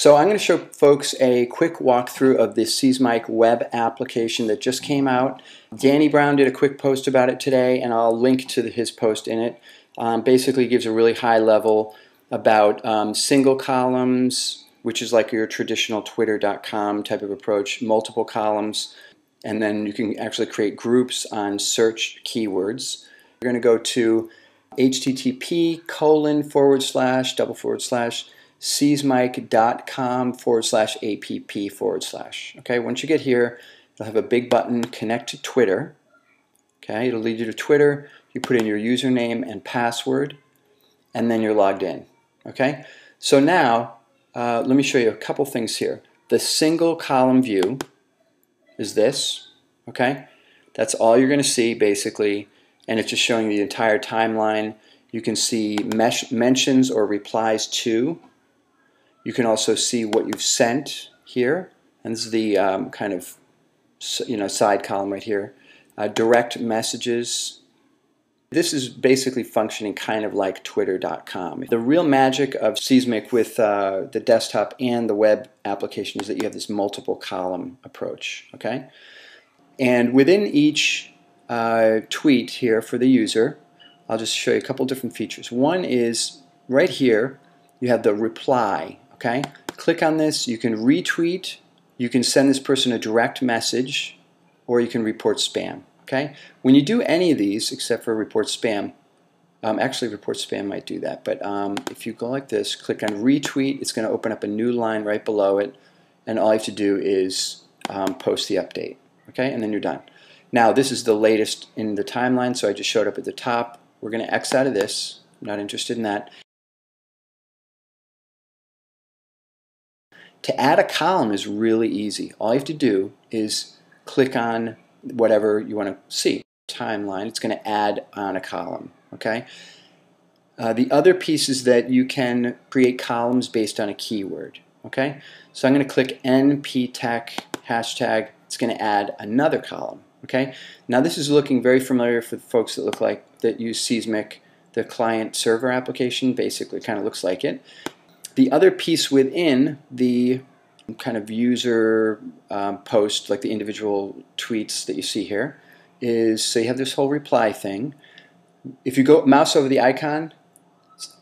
So I'm going to show folks a quick walkthrough of the Seesmic web application that just came out. Danny Brown did a quick post about it today, and I'll link to his post in it. Um, basically gives a really high level about um, single columns, which is like your traditional twitter.com type of approach, multiple columns, and then you can actually create groups on search keywords. You're going to go to http colon forward slash double forward slash seesmic.com forward slash app forward slash. Okay, once you get here, you'll have a big button, connect to Twitter. Okay, it'll lead you to Twitter. You put in your username and password, and then you're logged in. Okay, so now uh, let me show you a couple things here. The single column view is this. Okay, that's all you're going to see basically, and it's just showing the entire timeline. You can see mentions or replies to you can also see what you've sent here, and this is the um, kind of you know side column right here. Uh, direct messages. This is basically functioning kind of like Twitter.com. The real magic of Seesmic with uh, the desktop and the web application is that you have this multiple column approach. Okay, and within each uh, tweet here for the user, I'll just show you a couple different features. One is right here, you have the reply okay? Click on this, you can retweet, you can send this person a direct message, or you can report spam, okay? When you do any of these, except for report spam, um, actually report spam might do that, but um, if you go like this, click on retweet, it's going to open up a new line right below it, and all you have to do is um, post the update, okay? And then you're done. Now, this is the latest in the timeline, so I just showed up at the top. We're going to X out of this. I'm not interested in that. To add a column is really easy. All you have to do is click on whatever you want to see. Timeline, it's going to add on a column. Okay. Uh, the other piece is that you can create columns based on a keyword. Okay. So I'm going to click nptech hashtag. It's going to add another column. Okay. Now this is looking very familiar for folks that look like that use Seesmic. the client server application. Basically, kind of looks like it. The other piece within the kind of user um, post, like the individual tweets that you see here, is so you have this whole reply thing. If you go mouse over the icon,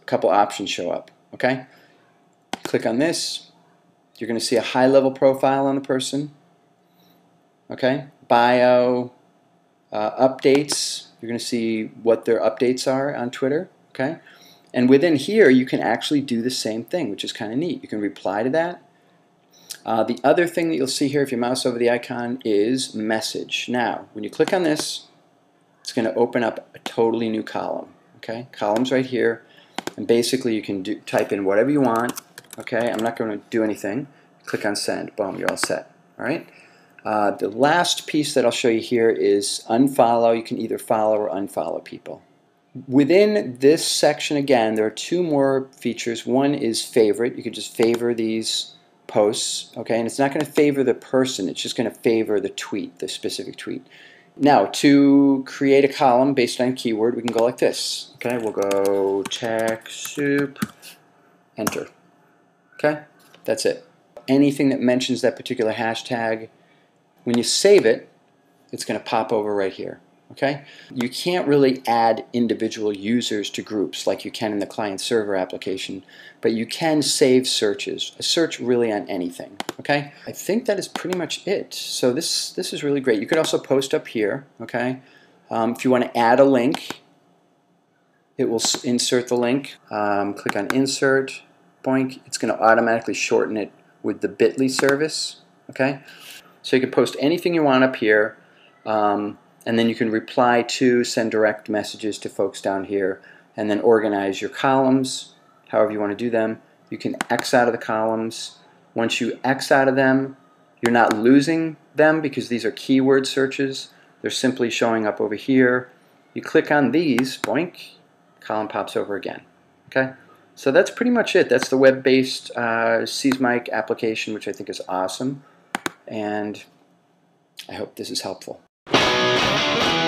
a couple options show up. Okay, click on this. You're going to see a high-level profile on the person. Okay, bio, uh, updates. You're going to see what their updates are on Twitter. Okay. And within here, you can actually do the same thing, which is kind of neat. You can reply to that. Uh, the other thing that you'll see here if you mouse over the icon is message. Now, when you click on this, it's going to open up a totally new column. Okay, columns right here, and basically you can do, type in whatever you want. Okay, I'm not going to do anything. Click on send. Boom, you're all set. All right. Uh, the last piece that I'll show you here is unfollow. You can either follow or unfollow people. Within this section, again, there are two more features. One is favorite. You can just favor these posts, okay? And it's not going to favor the person. It's just going to favor the tweet, the specific tweet. Now, to create a column based on keyword, we can go like this. Okay, we'll go tech soup, enter. Okay, that's it. Anything that mentions that particular hashtag, when you save it, it's going to pop over right here. Okay? You can't really add individual users to groups like you can in the client server application, but you can save searches, a search really on anything. Okay? I think that is pretty much it. So this, this is really great. You could also post up here, okay? Um, if you want to add a link, it will insert the link. Um, click on insert, boink. It's going to automatically shorten it with the bit.ly service, okay? So you can post anything you want up here. Um, and then you can reply to, send direct messages to folks down here, and then organize your columns, however you want to do them. You can X out of the columns. Once you X out of them, you're not losing them because these are keyword searches. They're simply showing up over here. You click on these, boink, column pops over again. Okay, so that's pretty much it. That's the web-based uh, application, which I think is awesome. And I hope this is helpful. Música